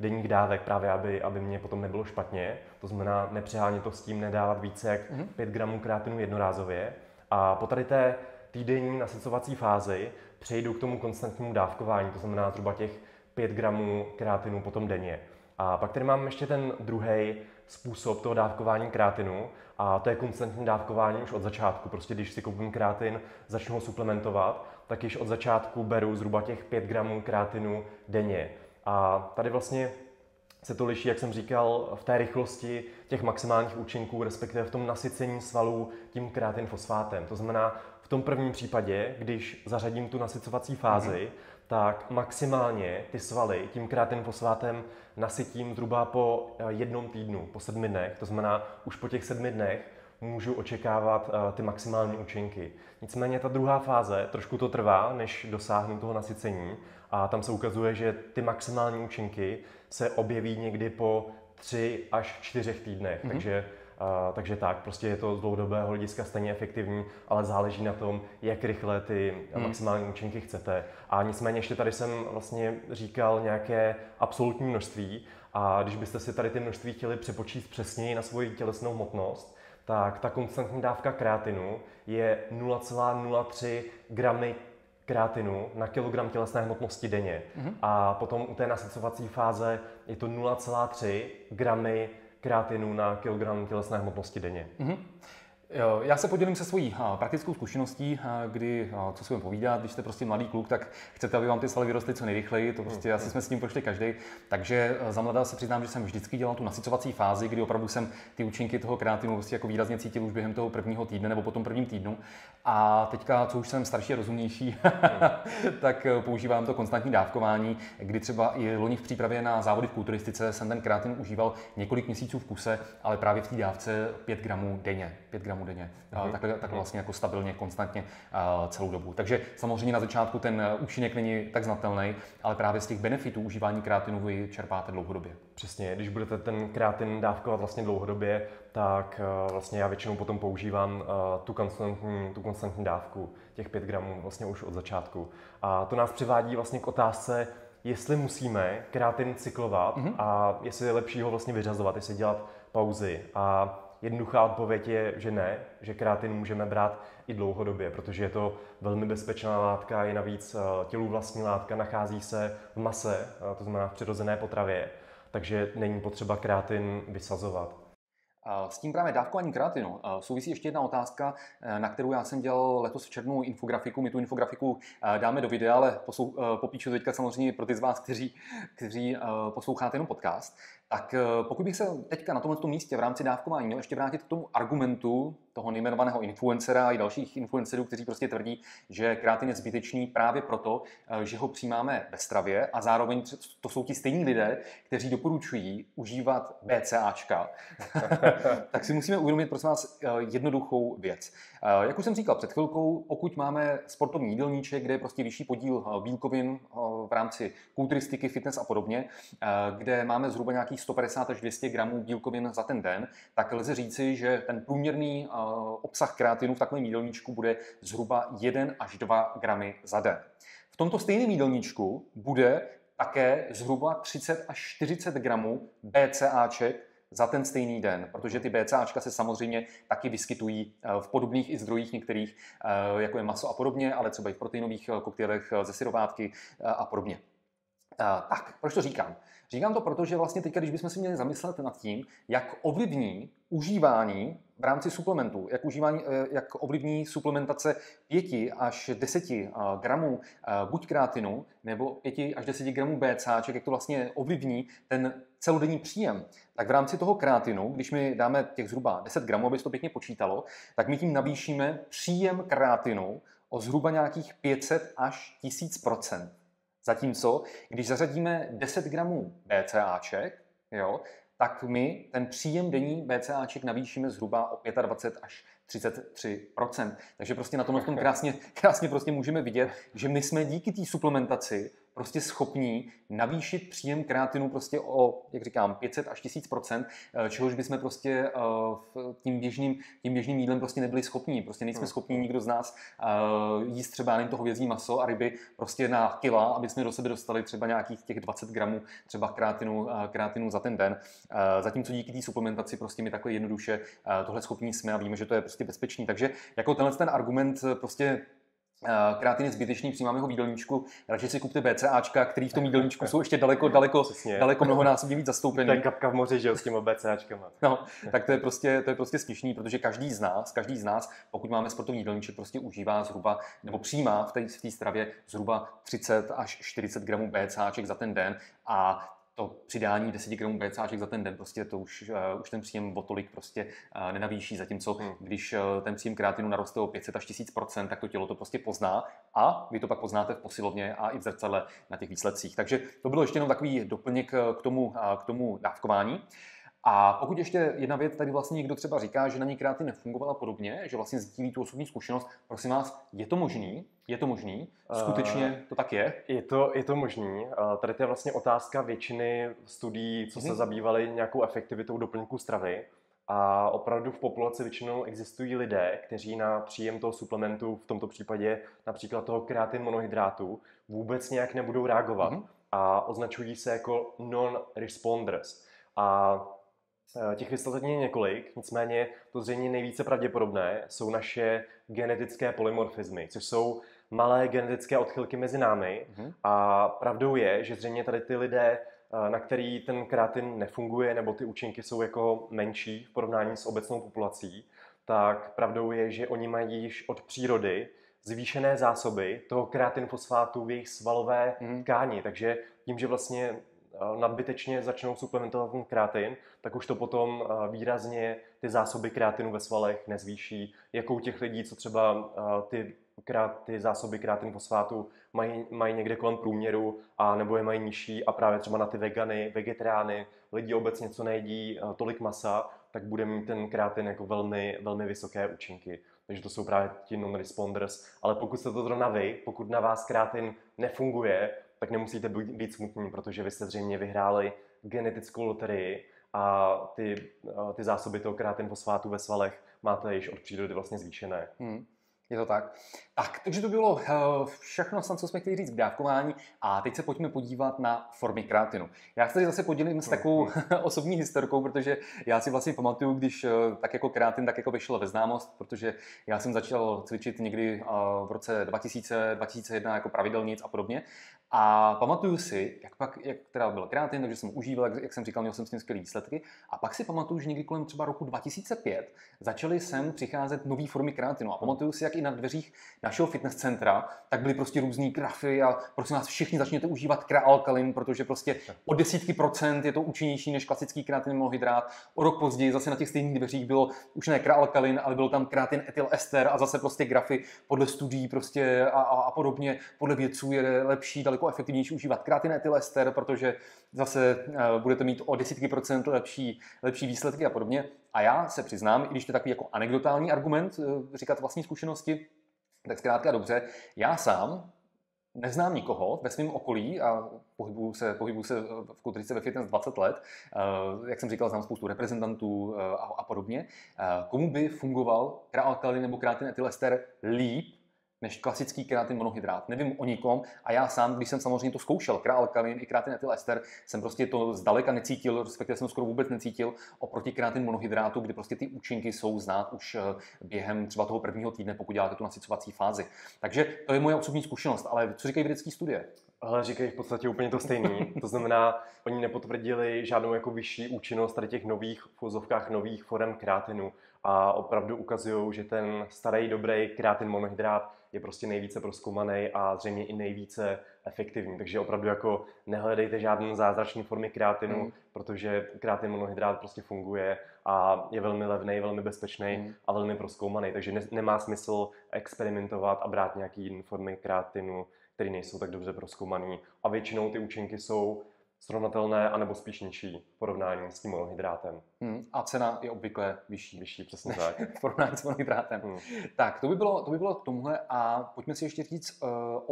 denních dávek, právě aby, aby mě potom nebylo špatně. To znamená, nepřehánět to s tím, nedávat více jak 5 gramů kreatinu jednorázově. A po tady té týdenní nasycovací fázi přejdu k tomu konstantnímu dávkování, to znamená zhruba těch 5 gramů kreatinu potom denně. A pak tady mám ještě ten druhý způsob toho dávkování kreatinu a to je konstantní dávkování už od začátku. Prostě když si koupím kreatin, začnu ho suplementovat, tak již od začátku beru zhruba těch 5 gramů kreatinu denně. A tady vlastně se to liší, jak jsem říkal, v té rychlosti těch maximálních účinků, respektive v tom nasycení svalů tím kreatin fosfátem. To znamená, v tom prvním případě, když zařadím tu nasycovací fázi, mm-hmm. tak maximálně ty svaly tím kreatin fosfátem nasytím zhruba po eh, jednom týdnu, po sedmi dnech. To znamená, už po těch sedmi dnech můžu očekávat uh, ty maximální účinky. Nicméně ta druhá fáze, trošku to trvá, než dosáhnu toho nasycení a tam se ukazuje, že ty maximální účinky se objeví někdy po tři až čtyřech týdnech. Mm-hmm. Takže Uh, takže tak, prostě je to z dlouhodobého hlediska stejně efektivní, ale záleží na tom, jak rychle ty mm. maximální účinky chcete. A nicméně ještě tady jsem vlastně říkal nějaké absolutní množství a když byste si tady ty množství chtěli přepočíst přesněji na svoji tělesnou hmotnost, tak ta konstantní dávka kreatinu je 0,03 gramy kreatinu na kilogram tělesné hmotnosti denně. Mm-hmm. A potom u té nasycovací fáze je to 0,3 gramy kreatinu na kilogram tělesné hmotnosti denně. Mm-hmm. Já se podělím se svojí praktickou zkušeností, kdy, co si budeme povídat, když jste prostě mladý kluk, tak chcete, aby vám ty svaly vyrostly co nejrychleji, to prostě asi jsme s tím prošli každý. Takže za mladá se přiznám, že jsem vždycky dělal tu nasycovací fázi, kdy opravdu jsem ty účinky toho kreatinu prostě jako výrazně cítil už během toho prvního týdne nebo po tom prvním týdnu. A teďka, co už jsem starší a rozumnější, *laughs* tak používám to konstantní dávkování, kdy třeba i loni v přípravě na závody v kulturistice jsem ten kreatin užíval několik měsíců v kuse, ale právě v té dávce 5 gramů denně. 5 gramů denně. Mm-hmm. Takhle, takhle mhm. vlastně jako stabilně, konstantně celou dobu. Takže samozřejmě na začátku ten účinek není tak znatelný, ale právě z těch benefitů užívání kreatinu vy čerpáte dlouhodobě. Přesně, když budete ten kreatin dávkovat vlastně dlouhodobě, tak vlastně já většinou potom používám tu konstantní, tu konstantní dávku, těch 5 gramů vlastně už od začátku. A to nás přivádí vlastně k otázce, jestli musíme kreatin cyklovat mm-hmm. a jestli je lepší ho vlastně vyřazovat, jestli dělat pauzy. A jednoduchá odpověď je, že ne, že kreatin můžeme brát i dlouhodobě, protože je to velmi bezpečná látka, je navíc eh, tělu vlastní látka, nachází se v mase, eh, to znamená v přirozené potravě, takže není potřeba kreatin vysazovat. S tím právě dávkování kreatinu souvisí ještě jedna otázka, eh, na kterou já jsem dělal letos v červnu infografiku. My tu infografiku eh, dáme do videa, ale posou, eh, popíšu teďka samozřejmě pro ty z vás, kteří, kteří posloucháte jenom podcast. Tak pokud bych se teďka na tomto místě v rámci dávkování měl ještě vrátit k tomu argumentu toho nejmenovaného influencera i dalších influencerů, kteří prostě tvrdí, že kreatin je zbytečný právě proto, že ho přijímáme ve stravě a zároveň to jsou ti stejní lidé, kteří doporučují užívat BCAčka, *laughs* tak si musíme uvědomit, prosím vás, jednoduchou věc. Jak už jsem říkal před chvilkou, pokud máme sportovní jídelníček, kde je prostě vyšší podíl bílkovin v rámci kulturistiky, fitness a podobně, kde máme zhruba nějakých 150 až 200 gramů bílkovin za ten den, tak lze říci, že ten průměrný obsah kreatinu v takovém jídelníčku bude zhruba 1 až 2 gramy za den. V tomto stejném jídelníčku bude také zhruba 30 až 40 gramů BCAček za ten stejný den, protože ty BCAčka se samozřejmě taky vyskytují eh, v podobných i zdrojích některých, eh, jako je maso a podobně, ale třeba i v proteinových eh, koktejlech ze syrovátky a podobně. Tak, proč to říkám? Říkám to proto, že vlastně teď, když bychom si měli zamyslet nad tím, jak ovlivní užívání v rámci suplementů, jak, užívání, eh, jak ovlivní suplementace 5 až 10 eh, gramů eh, buď kreatinu nebo 5 až 10 gramů BCAček, jak to vlastně ovlivní ten celodenní příjem, tak v rámci toho kreatinu, když mi dáme těch zhruba 10 gramů, aby se to pěkně počítalo, tak my tím navýšíme příjem kreatinu o zhruba nějakých 500 až 1000 Zatímco, když zařadíme 10 gramů BCAček, jo, tak my ten příjem denní BCAček navýšíme zhruba o 25 až 33% Takže prostě na tomhle tom krásně, krásně prostě můžeme vidět, že my jsme díky té suplementaci prostě schopní navýšit příjem kreatinu prostě o, jak říkám, 500 až 1000 eh, čehož bychom prostě eh, tím běžným, tím běžným jídlem prostě nebyli schopní. Prostě nejsme hmm. schopní nikdo z nás eh, jíst třeba jen toho vězí maso a ryby prostě na kila, aby jsme do sebe dostali třeba nějakých těch 20 gramů třeba kreatinu, kreatinu za ten den. Zatímco díky té suplementaci prostě my takhle jednoduše tohle schopní jsme a víme, že to je prostě bezpečný. Takže jako tenhle ten argument prostě Eh, kreatin je zbytečný, přijímáme ho v jídelníčku, radši si kupte BCAčka, který v tom jídelníčku jsou ještě daleko, daleko, Přesně. daleko mnohonásobně víc zastoupený. To je kapka v moři, že jo, s těma BCAčkama. No, tak to je prostě, to je prostě směšný, protože každý z nás, každý z nás, pokud máme sportovní jídelníček, prostě užívá zhruba, nebo přijímá v té, v té stravě zhruba 30 až 40 gramů BCAček za ten den a to přidání 10 gramů BCAček za ten den, prostě to už, uh, už ten příjem o tolik prostě uh, nenavýší, zatímco hmm. když uh, ten příjem kreatinu naroste o 500 až 1000% tak to tělo to prostě pozná a vy to pak poznáte v posilovně a i v zrcadle na těch výsledcích. Takže to bylo ještě jenom takový doplněk k tomu, uh, k tomu dávkování. A pokud ještě jedna věc, tady vlastně někdo třeba říká, že na ní kreatin nefungovala podobně, že vlastně sdílí tu osobní zkušenost, prosím vás, je to možný? Je to možný? Skutečně to tak je? Je to, je to možný. Tady to je vlastně otázka většiny studií, co se mhm. zabývaly nějakou efektivitou doplňků stravy. A opravdu v populaci většinou existují lidé, kteří na příjem toho suplementu, v tomto případě například toho kreatin monohydrátu, vůbec nějak nebudou reagovat mm-hmm. a označují se jako non-responders. A Eh, těch vysvětlení je několik, nicméně to zřejmě nejvíce pravděpodobné jsou naše genetické polymorfizmy, což jsou malé genetické odchylky mezi námi. Mm-hmm. A pravdou je, že zřejmě tady ty lidé, eh, na který ten kreatin nefunguje, nebo ty účinky jsou jako menší v porovnání s obecnou populací, tak pravdou je, že oni mají již od přírody zvýšené zásoby toho kreatinfosfátu v jejich svalové mm. tkáni. Takže tím, že vlastně eh, nadbytečně začnou suplementovat ten kreatin, tak už to potom eh, výrazně ty zásoby kreatinu ve svalech nezvýší. Jako u těch lidí, co třeba eh, ty, ty zásoby kreatin fosfátu mají, mají někde kolem průměru a nebo je mají nižší a právě třeba na ty vegany, vegetariány, lidi obecně, co nejedí tolik masa, tak bude mít ten kreatin jako velmi, velmi vysoké účinky. Takže to jsou právě ti non-responders. Ale pokud jste to zrovna vy, pokud na vás kreatin nefunguje, tak nemusíte být smutní, protože vy jste zřejmě vyhráli genetickou loterii a ty, ty zásoby toho kreatin fosfátu ve svalech máte již od přírody vlastně zvýšené. Hmm. Je to tak. Tak, takže to bylo eh, všechno, co jsme chtěli říct k dávkování a teď se pojďme podívat na formy kreatinu. Já se tady zase podělím s takovou *laughs* osobní historkou, protože já si vlastně pamatuju, když eh, tak jako kreatin tak jako vyšel ve známost, protože já jsem začal cvičit někdy eh, v roce 2000, 2001 jako pravidelnic a podobně a pamatuju si, jak pak, jak teda byl kreatin, takže jsem užíval, jak, jak jsem říkal, měl jsem s tím skvělé výsledky. A pak si pamatuju, že někdy kolem třeba roku 2005 začaly sem přicházet nové formy kreatinu. A pamatuju si, jak i na dveřích našeho fitness centra, tak byly prostě různé grafy a prosím vás, všichni začněte užívat krealkalin, protože prostě o desítky procent je to účinnější než klasický kreatin monohydrát. O rok později zase na těch stejných dveřích bylo už ne krealkalin, ale byl tam kreatin ester a zase prostě grafy podle studií prostě a, a, a podobně, podle vědců je lepší, daleko efektivnější užívat kreatin ester, protože zase uh, budete mít o desítky procent lepší, lepší výsledky a podobně. A já se přiznám, i když to je takový jako anekdotální argument, uh, říkat vlastní zkušenosti, tak zkrátka dobře, já sám neznám nikoho ve svém okolí a pohybuju se, pohybuju se v kulturice ve fitness 20 let, uh, jak jsem říkal, znám spoustu reprezentantů uh, a, a podobně, uh, komu by fungoval kreatin nebo kreatin etylester líp než klasický kreatin monohydrát. Nevím o nikom a já sám, když jsem samozřejmě to zkoušel, krealkalin i kreatin etylester, jsem prostě to zdaleka necítil, respektive jsem skoro vůbec necítil oproti kreatin monohydrátu, kdy prostě ty účinky jsou znát už eh, během třeba toho prvního týdne, pokud děláte tu nasycovací fázi. Takže to je moje osobní zkušenost, ale co říkají vědecké studie? Ale říkají v podstatě úplně to stejné. *laughs* To znamená, oni nepotvrdili žádnou jako vyšší účinnost tady těch nových, v nových forem kreatinu a opravdu ukazují, že ten starý, dobrý kreatin monohydrát je prostě nejvíce proskoumaný a zřejmě i nejvíce efektivní. Takže opravdu jako nehledejte žádné zázračné formy kreatinu, mm. protože kreatin monohydrát prostě funguje a je velmi levný, velmi bezpečný mm. a velmi proskoumaný. Takže ne, nemá smysl experimentovat a brát nějaký formy kreatinu, které nejsou tak dobře proskoumané. A většinou ty účinky jsou srovnatelné anebo spíš nižší v porovnání s tím monohydrátem. Hmm, a cena je obvykle vyšší. Vyšší, přesně tak. *laughs* v porovnání s monohydrátem. Hmm. Tak, to by, bylo, to by bylo k tomuhle a pojďme si ještě říct uh,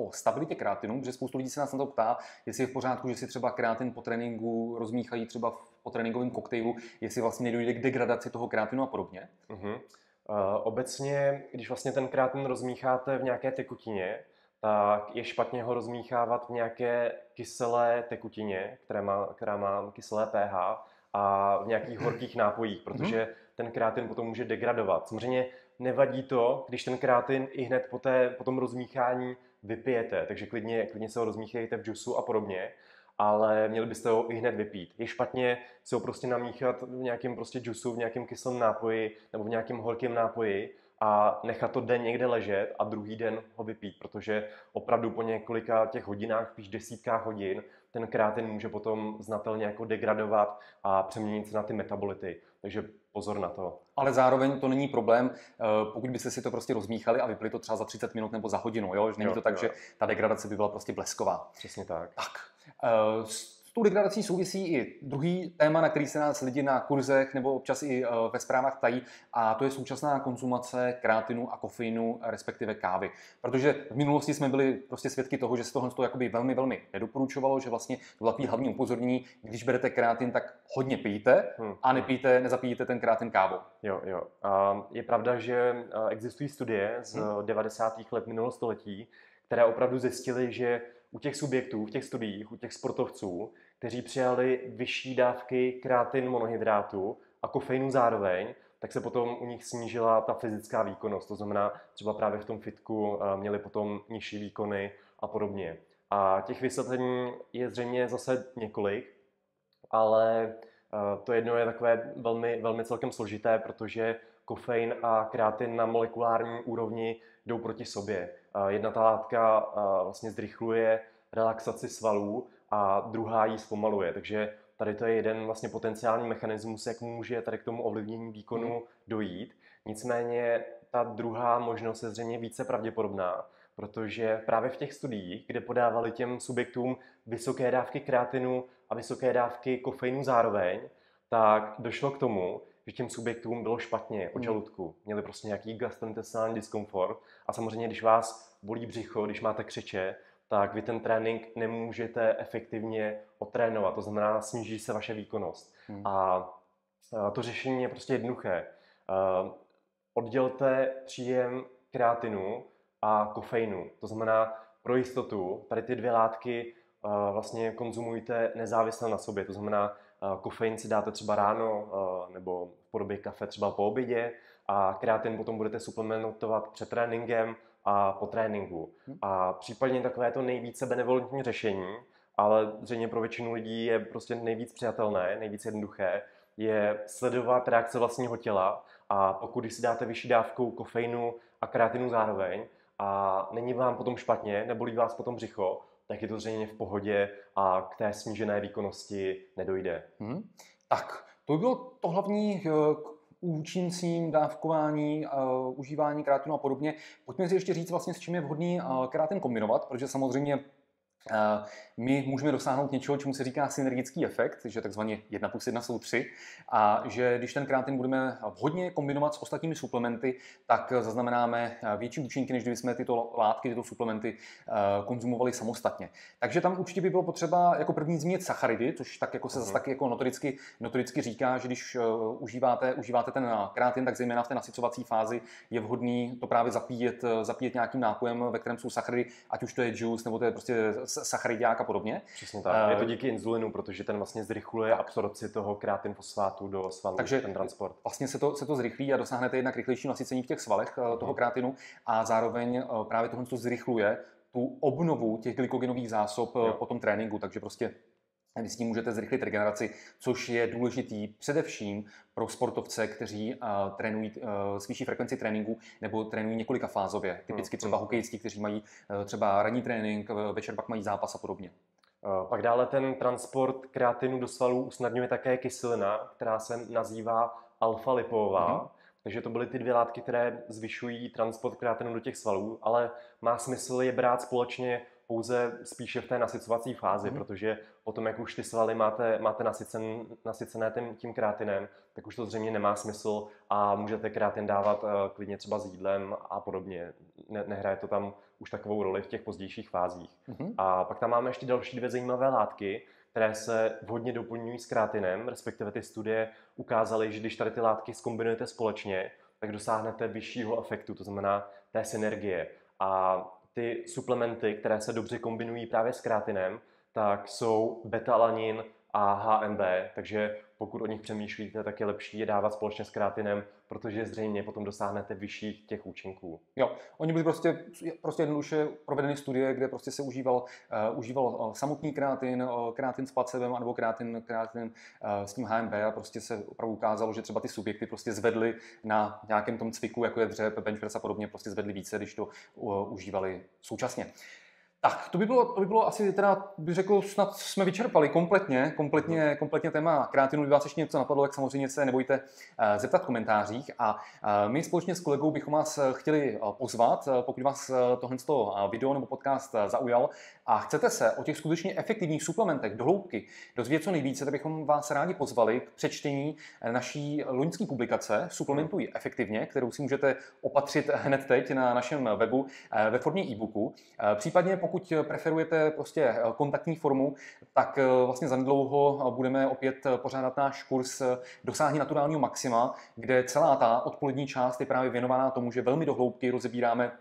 o stabilitě kreatinu, protože spoustu lidí se nás na to ptá, jestli je v pořádku, že si třeba kreatin po tréninku rozmíchají třeba v, po tréninkovém koktejlu, jestli vlastně nedojde k degradaci toho kreatinu a podobně. Uh-huh. Uh, obecně, když vlastně ten kreatin rozmícháte v nějaké tekutině, tak je špatně ho rozmíchávat v nějaké kyselé tekutině, která má, která má kyselé pH a v nějakých *clears throat* horkých nápojích, protože mhm. ten kreatin potom může degradovat. Samozřejmě nevadí to, když ten kreatin i hned po, té, po tom rozmíchání vypijete, takže klidně, klidně se ho rozmíchejte v džusu a podobně, ale měli byste ho i hned vypít. Je špatně se ho prostě namíchat v nějakém prostě džusu, v nějakém kyslém nápoji nebo v nějakém horkém nápoji, a nechat to den někde ležet a druhý den ho vypít, protože opravdu po několika těch hodinách, spíš desítkách hodin, ten kreatin může potom znatelně jako degradovat a přeměnit se na ty metabolity. Takže pozor na to. Ale zároveň to není problém, eh, pokud byste si to prostě rozmíchali a vypili to třeba za 30 minut nebo za hodinu. Jo? Že není jo, to tak, jo. že ta degradace by byla prostě blesková. Přesně tak. Tak. Uh, tou degradací souvisí i druhý téma, na který se nás lidi na kurzech nebo občas i eh, ve zprávách ptají, a to je současná konzumace kreatinu a kofeinu, respektive kávy. Protože v minulosti jsme byli prostě svědky toho, že se tohle toho jakoby velmi, velmi nedoporučovalo, že vlastně to bylo hlavní upozornění, když berete kreatin, tak hodně pijte hmm. a nepijte, nezapijte ten kreatin kávou. Jo, jo. Je pravda, že eh, existují studie z hmm. 90. let minulého století, které opravdu zjistily, že u těch subjektů, v těch studiích, u těch sportovců, kteří přijali vyšší dávky kreatin monohydrátu a kofeinu zároveň, tak se potom u nich snížila ta fyzická výkonnost. To znamená, třeba právě v tom fitku eh, měli potom nižší výkony a podobně. A těch vysvětlení je zřejmě zase několik, ale eh, to jedno je takové velmi, velmi celkem složité, protože kofein a kreatin na molekulární úrovni jdou proti sobě. Jedna ta látka vlastně zrychluje relaxaci svalů a druhá ji zpomaluje. Takže tady to je jeden vlastně potenciální mechanismus, jak může tady k tomu ovlivnění výkonu hmm. dojít. Nicméně ta druhá možnost je zřejmě více pravděpodobná, protože právě v těch studiích, kde podávali těm subjektům vysoké dávky kreatinu a vysoké dávky kofeinu zároveň, tak došlo k tomu, že těm subjektům bylo špatně o hmm. žaludku. Měli prostě nějaký gastrointestinální diskomfort a samozřejmě, když vás bolí břicho, když máte křeče, tak vy ten trénink nemůžete efektivně otrénovat. To znamená, sníží se vaše výkonnost. Hmm. A to řešení je prostě jednoduché. Oddělte příjem kreatinu a kofeinu. To znamená, pro jistotu, tady ty dvě látky vlastně konzumujte nezávisle na sobě. To znamená, kofein si dáte třeba ráno nebo v podobě kafe třeba po obědě a kreatin potom budete suplementovat před tréninkem a po tréninku. Hm. A případně takové to nejvíce benevolentní řešení, ale zřejmě pro většinu lidí je prostě nejvíc přijatelné, nejvíc jednoduché, je sledovat reakce vlastního těla a pokud si dáte vyšší dávku kofeinu a kreatinu zároveň a není vám potom špatně, nebolí vás potom břicho, tak je to zřejmě v pohodě a k té snížené výkonnosti nedojde. Hmm. Tak, to by bylo to hlavní eh, účincím dávkování, uh, užívání krátinu a podobně. Pojďme si ještě říct vlastně, s čím je vhodný uh, kombinovat, protože samozřejmě my můžeme dosáhnout něčeho, čemu se říká synergický efekt, že takzvaně 1 plus 1 jsou 3, a že když ten kreatin budeme vhodně kombinovat s ostatními suplementy, tak zaznamenáme větší účinky, než kdybychom tyto látky, tyto suplementy konzumovali samostatně. Takže tam určitě by bylo potřeba jako první zmínit sacharidy, což tak jako se zase mhm. taky jako notoricky, notoricky říká, že když užíváte, užíváte ten kreatin, tak zejména v té nasycovací fázi je vhodný to právě zapíjet, zapíjet nějakým nápojem, ve kterém jsou sacharidy, ať už to je juice, nebo to je prostě sacharidák a podobně. Přesně tak. Je to díky inzulinu, protože ten vlastně zrychluje absorpci toho kreatinfosfátu do svalů, takže ten transport. Vlastně se to, se to zrychlí a dosáhnete jednak rychlejší nasycení v těch svalech uh, toho kreatinu a zároveň uh, právě tohle to zrychluje tu obnovu těch glykogenových zásob jo. po tom tréninku, takže prostě vy s tím můžete zrychlit regeneraci, což je důležitý především pro sportovce, kteří uh, trénují uh, s vyšší frekvenci tréninku nebo trénují několika fázově. Typicky třeba mm. hokejisti, kteří mají uh, třeba ranní trénink, večer pak mají zápas a podobně. Pak dále ten transport kreatinu do svalů usnadňuje také kyselina, která se nazývá alfa-lipová. Mm-hmm. Takže to byly ty dvě látky, které zvyšují transport kreatinu do těch svalů, ale má smysl je brát společně pouze spíše v té nasycovací fázi, mm. protože potom, jak už ty svaly máte, máte nasycen, nasycené tím, tím kreatinem, tak už to zřejmě nemá smysl a můžete kreatin dávat uh, klidně třeba s jídlem a podobně. Ne, nehraje to tam už takovou roli v těch pozdějších fázích. Mm. A pak tam máme ještě další dvě zajímavé látky, které se vhodně doplňují s kreatinem, respektive ty studie ukázaly, že když tady ty látky skombinujete společně, tak dosáhnete vyššího efektu, to znamená té synergie. A ty suplementy, které se dobře kombinují právě s kreatinem, tak jsou betalanin a HMB, takže pokud o nich přemýšlíte, tak je lepší je dávat společně s kreatinem, protože zřejmě potom dosáhnete vyšších těch účinků. Jo, oni byli prostě, prostě jednoduše provedeny studie, kde prostě se užíval, uh, užíval uh, samotný kreatin, uh, kreatin s placebem, nebo kreatin, kreatin uh, s tím HMB a prostě se opravdu ukázalo, že třeba ty subjekty prostě zvedly na nějakém tom cviku, jako je dřep, bench press a podobně, prostě zvedly více, když to uh, užívali současně. Tak, to by bylo, to by bylo asi teda, bych řekl, snad jsme vyčerpali kompletně, kompletně, kompletně téma kreatinu. Kdyby vás ještě něco napadlo, tak samozřejmě se nebojte uh, zeptat v komentářích. A uh, my společně s kolegou bychom vás eh, chtěli pozvat, pokud vás tohle video nebo podcast zaujal a chcete se o těch skutečně efektivních suplementech do hloubky dozvědět co nejvíce, tak bychom vás rádi pozvali k přečtení naší loňské publikace Suplementuj efektivně, kterou si můžete opatřit hned teď na našem webu ve formě e-booku. Případně pokud pokud preferujete prostě eh, kontaktní formu, tak eh, vlastně zanedlouho budeme opět pořádat náš kurz Dosáhni naturálního maxima, kde celá ta odpolední část je právě věnovaná tomu, že velmi dohloubky rozebíráme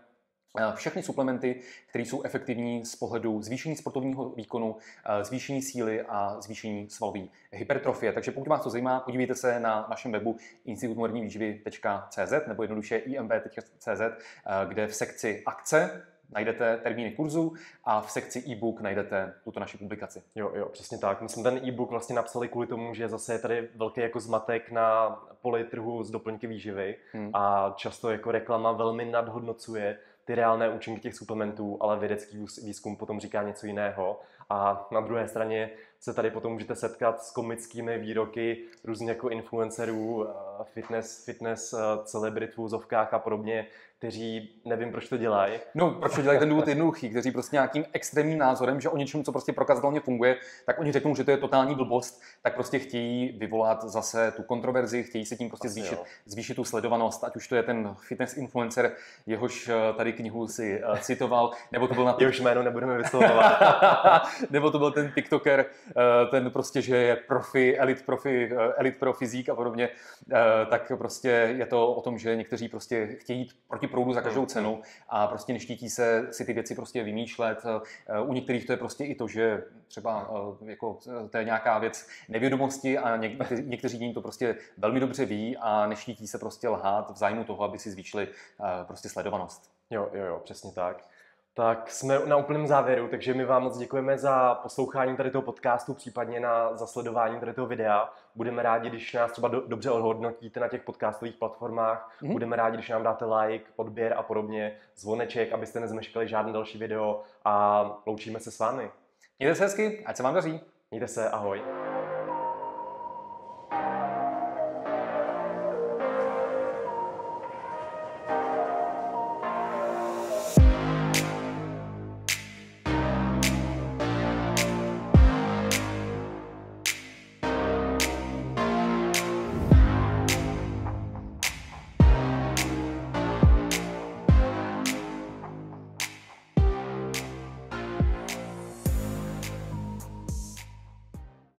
eh, všechny suplementy, které jsou efektivní z pohledu zvýšení sportovního výkonu, zvýšení síly a zvýšení svalové hypertrofie. Takže pokud vás to zajímá, podívejte se na našem webu institutmoderní výživy.cz nebo jednoduše imb.cz, kde v sekci akce najdete termíny kurzu a v sekci e-book najdete tuto naši publikaci. Jo, jo, přesně tak. My jsme ten e-book vlastně napsali kvůli tomu, že zase je tady velký jako zmatek na poli trhu z doplňky výživy hmm. a často jako reklama velmi nadhodnocuje ty reálné účinky těch suplementů, ale vědecký výzkum potom říká něco jiného. A na druhé straně se tady potom můžete setkat s komickými výroky různých jako influencerů, fitness, fitness celebrit v úzovkách a podobně, kteří nevím, proč to dělají. No, proč to dělají ten důvod jednoduchý, kteří prostě nějakým extrémním názorem, že o něčem, co prostě prokazatelně funguje, tak oni řeknou, že to je totální blbost, tak prostě chtějí vyvolat zase tu kontroverzi, chtějí se tím prostě zvýšit, zvýšit tu sledovanost, ať už to je ten fitness influencer, jehož eh, tady knihu si citoval, nebo to byl na... *laughs* Jehož jméno nebudeme vyslovovat. *laughs* nebo to byl ten TikToker, ten prostě, že je profi, elit profi, uh, elit pro fyzík a podobně, uh, tak prostě je to o tom, že někteří prostě chtějí jít proti proudu za každou hmm. cenu a prostě neštítí se si ty věci prostě vymýšlet. Eh, u některých to je prostě i to, že třeba eh, jako, eh, to je nějaká věc nevědomosti a někteří, někteří jim to prostě velmi dobře ví a neštítí se prostě lhát v zájmu toho, aby si zvýšili prostě sledovanost. Jo, jo, jo, přesně tak. Tak jsme na úplném závěru, takže my vám moc děkujeme za poslouchání tady toho podcastu, případně na zasledování tady toho videa. Budeme rádi, když nás třeba do, dobře odhodnotíte na těch podcastových platformách. Mm-hmm. Budeme rádi, když nám dáte like, odběr a podobně, zvoneček, abyste nezmeškali žádné další video a loučíme se s vámi. Mějte se hezky, ať se vám daří. Mějte se, ahoj.